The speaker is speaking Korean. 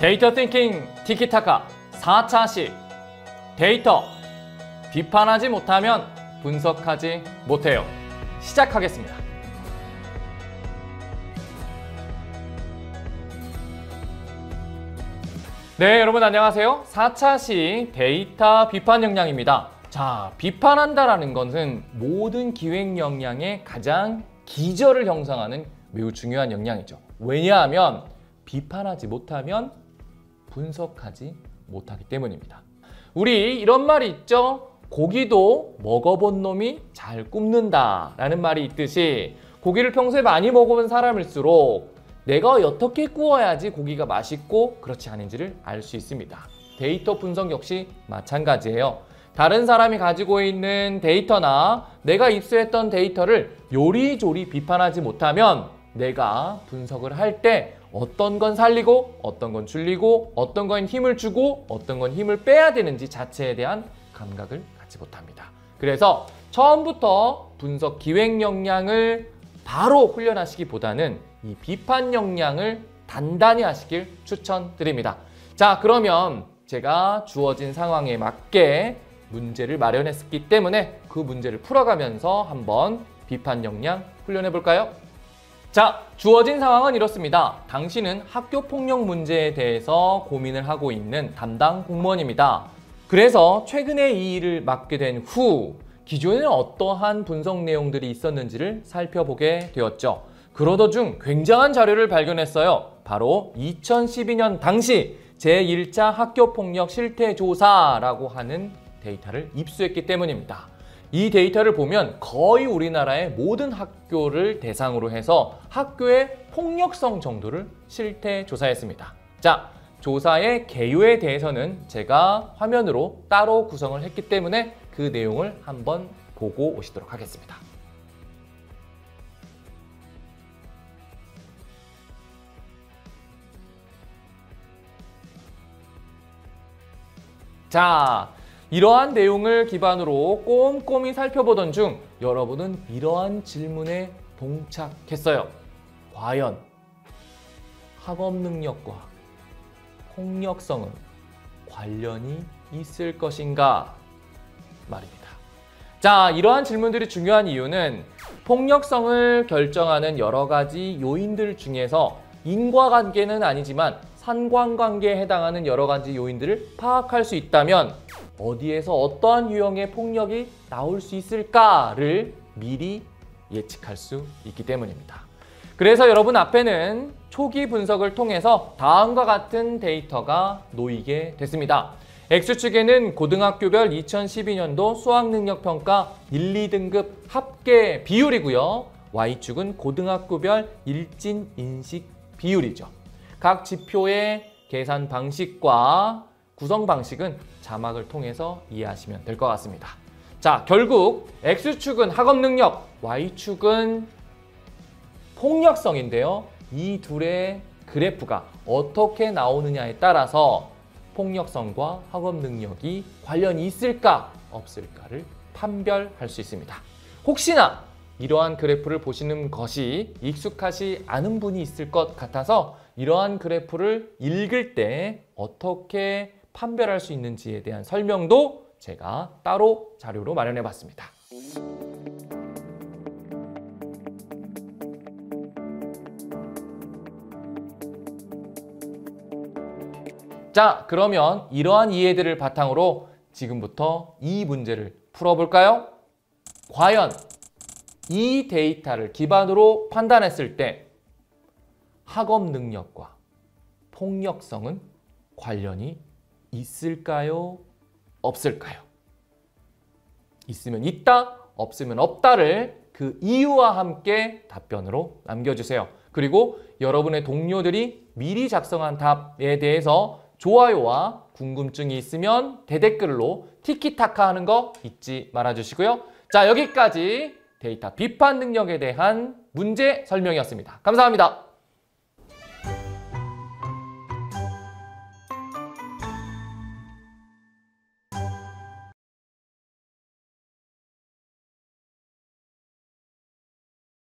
데이터 thinking 티키타카 4차시 데이터 비판하지 못하면 분석하지 못해요. 시작하겠습니다. 네, 여러분 안녕하세요. 4차시 데이터 비판 역량입니다. 자, 비판한다라는 것은 모든 기획 역량의 가장 기저를 형성하는 매우 중요한 역량이죠. 왜냐하면 비판하지 못하면 분석하지 못하기 때문입니다. 우리 이런 말이 있죠? 고기도 먹어본 놈이 잘 굽는다 라는 말이 있듯이 고기를 평소에 많이 먹어본 사람일수록 내가 어떻게 구워야지 고기가 맛있고 그렇지 않은지를 알 수 있습니다. 데이터 분석 역시 마찬가지예요. 다른 사람이 가지고 있는 데이터나 내가 입수했던 데이터를 요리조리 비판하지 못하면 내가 분석을 할 때 어떤 건 살리고 어떤 건 줄이고 어떤 건 힘을 주고 어떤 건 힘을 빼야 되는지 자체에 대한 감각을 갖지 못합니다. 그래서 처음부터 분석 기획 역량을 바로 훈련하시기보다는 이 비판 역량을 단단히 하시길 추천드립니다. 자, 그러면 제가 주어진 상황에 맞게 문제를 마련했기 때문에 그 문제를 풀어가면서 한번 비판 역량 훈련해 볼까요? 자, 주어진 상황은 이렇습니다. 당신은 학교 폭력 문제에 대해서 고민을 하고 있는 담당 공무원입니다. 그래서 최근에 이 일을 맡게 된 후 기존에는 어떠한 분석 내용들이 있었는지를 살펴보게 되었죠. 그러던 중 굉장한 자료를 발견했어요. 바로 2012년 당시 제1차 학교폭력 실태조사라고 하는 데이터를 입수했기 때문입니다. 이 데이터를 보면 거의 우리나라의 모든 학교를 대상으로 해서 학교의 폭력성 정도를 실태 조사했습니다. 자, 조사의 개요에 대해서는 제가 화면으로 따로 구성을 했기 때문에 그 내용을 한번 보고 오시도록 하겠습니다. 자, 이러한 내용을 기반으로 꼼꼼히 살펴보던 중 여러분은 이러한 질문에 동착했어요. 과연 학업 능력과 폭력성은 관련이 있을 것인가 말입니다. 자, 이러한 질문들이 중요한 이유는 폭력성을 결정하는 여러 가지 요인들 중에서 인과관계는 아니지만 상관관계에 해당하는 여러 가지 요인들을 파악할 수 있다면 어디에서 어떠한 유형의 폭력이 나올 수 있을까를 미리 예측할 수 있기 때문입니다. 그래서 여러분 앞에는 초기 분석을 통해서 다음과 같은 데이터가 놓이게 됐습니다. X축에는 고등학교별 2012년도 수학능력평가 1, 2등급 합계 비율이고요. Y축은 고등학교별 일진 인식 비율이죠. 각 지표의 계산 방식과 구성 방식은 자막을 통해서 이해하시면 될 것 같습니다. 자, 결국 X축은 학업 능력, Y축은 폭력성인데요. 이 둘의 그래프가 어떻게 나오느냐에 따라서 폭력성과 학업 능력이 관련이 있을까 없을까를 판별할 수 있습니다. 혹시나 이러한 그래프를 보시는 것이 익숙하지 않은 분이 있을 것 같아서 이러한 그래프를 읽을 때 어떻게 판별할 수 있는지에 대한 설명도 제가 따로 자료로 마련해 봤습니다. 자, 그러면 이러한 이해들을 바탕으로 지금부터 이 문제를 풀어볼까요? 과연 이 데이터를 기반으로 판단했을 때 학업 능력과 폭력성은 관련이 있을까요? 없을까요? 있으면 있다, 없으면 없다를 그 이유와 함께 답변으로 남겨주세요. 그리고 여러분의 동료들이 미리 작성한 답에 대해서 좋아요와 궁금증이 있으면 대댓글로 티키타카 하는 거 잊지 말아주시고요. 자, 여기까지 데이터 비판 능력에 대한 문제 설명이었습니다. 감사합니다.